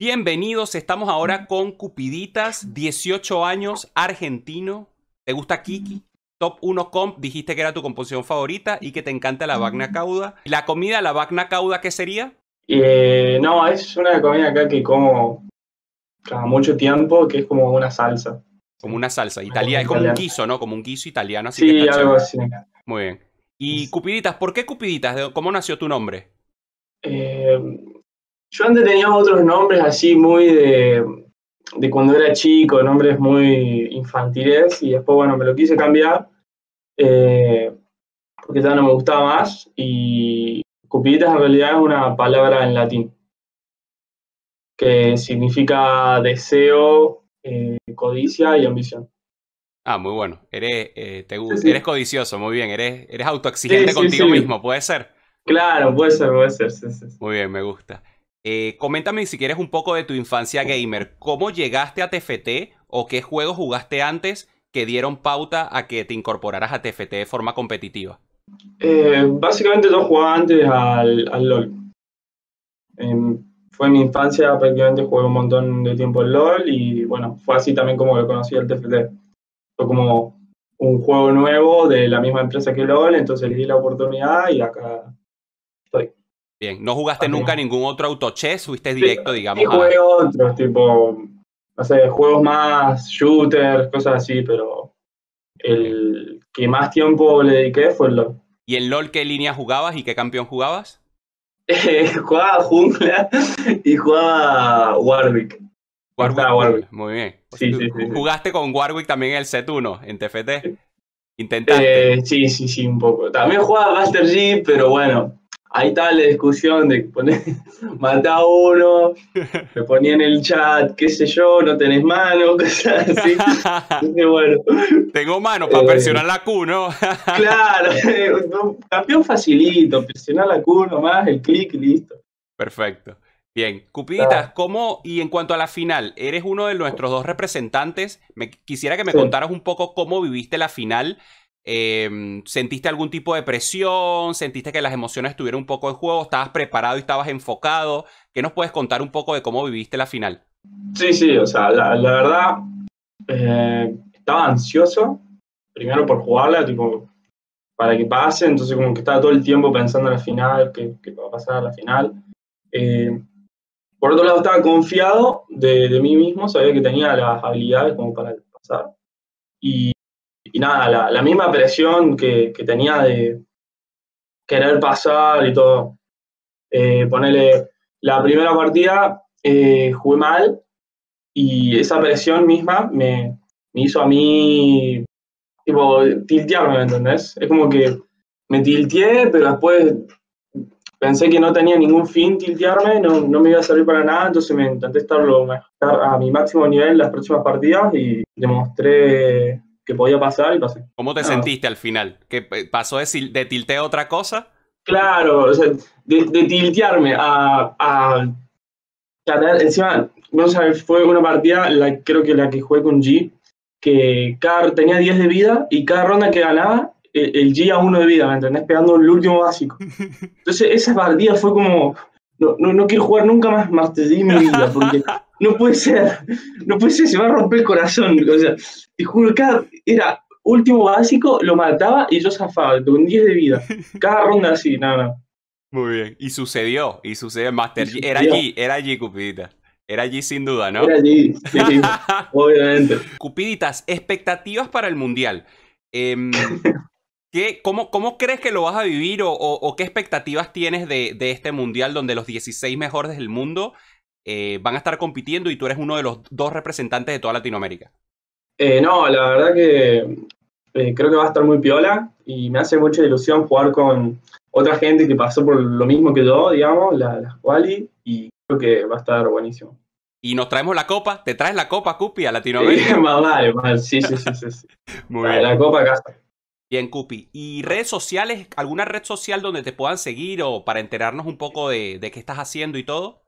Bienvenidos, estamos ahora con Cupiditas, 18 años, argentino. ¿Te gusta Kiki? Top 1 comp, dijiste que era tu composición favorita y que te encanta la bagna cauda. ¿La comida, la bagna cauda, qué sería? Eh, no, es una comida acá que como cada mucho tiempo, que es como una salsa. Como una salsa italiana, es como un guiso, ¿no? Como un guiso italiano. Así sí, algo así. Muy bien. Y Cupiditas, ¿por qué Cupiditas? ¿Cómo nació tu nombre? Eh, yo antes tenía otros nombres así muy de, de cuando era chico, nombres muy infantiles, y después, bueno, me lo quise cambiar eh, porque ya no me gustaba más. Y Cupiditas en realidad es una palabra en latín que significa deseo, eh, codicia y ambición. Ah, muy bueno. Eres, eh, te eres codicioso, muy bien. Eres, eres autoexigente contigo mismo, ¿puede ser? Claro, puede ser, puede ser. Muy bien, me gusta. Eh, coméntame si quieres un poco de tu infancia gamer. ¿Cómo llegaste a TFT o qué juegos jugaste antes que dieron pauta a que te incorporaras a TFT de forma competitiva? básicamente yo jugaba antes al, al LOL. Em, fue mi infancia, prácticamente jugué un montón de tiempo en LOL y bueno, fue así también como lo conocí el TFT. Fue como un juego nuevo de la misma empresa que LOL, entonces le di la oportunidad y acá estoy. Bien, ¿no jugaste nunca ningún otro autochess? ¿Fuiste directo, digamos? Sí, jugué otros, tipo, no sé, juegos más, shooters, cosas así, pero el que más tiempo le dediqué fue el LOL. ¿Y en LOL qué línea jugabas y qué campeón jugabas? jugaba jungla y jugaba Warwick. Warwick, Muy bien. ¿Jugaste con Warwick también en el set 1 en TFT? ¿Intentaste? Eh, sí, sí, sí, un poco. También jugaba Master G, pero bueno, ahí está la discusión de poner, mata a uno, me ponía en el chat, qué sé yo, no tenés mano, cosas así. bueno. Tengo mano para presionar la Q, ¿no? claro, campeón facilito, presionar la Q nomás, el clic y listo. Perfecto. Bien, Cupiditas, ¿cómo, y en cuanto a la final, eres uno de nuestros dos representantes, me, quisiera que me contaras un poco cómo viviste la final Em, ¿Sentiste algún tipo de presión? ¿Sentiste que las emociones estuvieron un poco en juego? ¿Estabas preparado y estabas enfocado? ¿Qué nos puedes contar un poco de cómo viviste la final? Sí, sí, o sea, la, verdad, eh, estaba ansioso, primero por jugarla, tipo, para que pase, entonces como que estaba todo el tiempo pensando en la final, qué, va a pasar a la final. Eh, por otro lado, estaba confiado de, de, mí mismo, sabía que tenía las habilidades como para pasar. Y y nada, la, misma presión que, tenía de querer pasar y todo. Eh, ponerle la primera partida, eh, jugué mal y esa presión misma me, hizo a mí, tipo, tiltearme, ¿me entendés? Es como que me tilteé, pero después pensé que no tenía ningún fin tiltearme, no, no me iba a servir para nada, entonces me intenté estar a mi máximo nivel las próximas partidas y demostré que podía pasar y pasé. ¿Cómo te sentiste al final? ¿Que pasó de, de tilteo a otra cosa? Claro, o sea, de, tiltearme a, a, encima, no sé, fue una partida, la, creo que la que jugué con G, que cada, tenía 10 de vida y cada ronda que ganaba, el, G a 1 de vida, ¿me entendés? Pegando el último básico. Entonces esa partida fue como, no, no, no quiero jugar nunca más Master G en mi vida, porque no puede ser, no puede ser, se va a romper el corazón. O sea, te juro, cada, era último básico, lo mataba y yo zafaba, con 10 de vida. Cada ronda así, nada, Muy bien, y sucedió, y sucedió Master G. Era allí, era allí, Cupidita. Era allí sin duda, ¿no? Era allí, sí, obviamente. Cupiditas, expectativas para el Mundial. Em, ¿qué, cómo, cómo, crees que lo vas a vivir o, qué expectativas tienes de, de, este Mundial donde los 16 mejores del mundo eh, van a estar compitiendo y tú eres uno de los dos representantes de toda Latinoamérica. Eh, no, la verdad que eh, creo que va a estar muy piola y me hace mucha ilusión jugar con otra gente que pasó por lo mismo que yo, digamos, las la quali, y creo que va a estar buenísimo. Y nos traemos la copa, ¿te traes la copa, Cupi, a Latinoamérica? más vale, mal, sí, sí, sí, sí. Muy bien. La copa acá Bien, Cupi. ¿Y redes sociales, alguna red social donde te puedan seguir o para enterarnos un poco de, de qué estás haciendo y todo?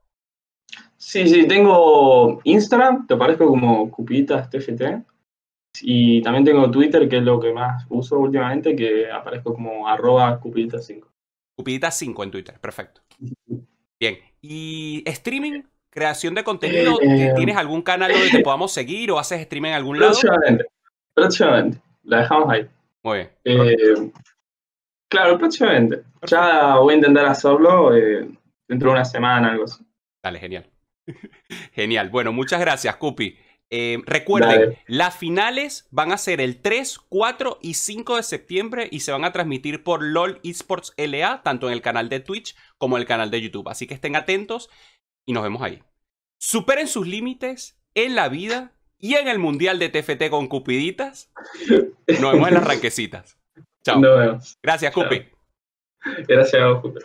Sí, sí, tengo Instagram, te aparezco como Cupitas TFT. Y también tengo Twitter, que es lo que más uso últimamente, que aparezco como arroba Cupiditas5. Cupiditas5 en Twitter, perfecto. Bien. ¿Y streaming? creación de contenido? Eh, ¿Tienes algún canal donde te podamos seguir o haces stream en algún lado? Próximamente. Próximamente. La dejamos ahí. Muy bien. Eh, claro, próximamente. Ya voy a intentar hacerlo eh, dentro de una semana, algo así. Dale, genial. genial. Bueno, muchas gracias, Cupi. Eh, recuerden, Dale. las finales van a ser el 3, 4 y 5 de septiembre y se van a transmitir por LOL Esports LA, tanto en el canal de Twitch como en el canal de YouTube. Así que estén atentos y nos vemos ahí. Superen sus límites en la vida y en el Mundial de TFT con Cupiditas. Nos vemos en las ranquecitas. Chao. Nos vemos. Gracias. Cupi. Gracias Julio.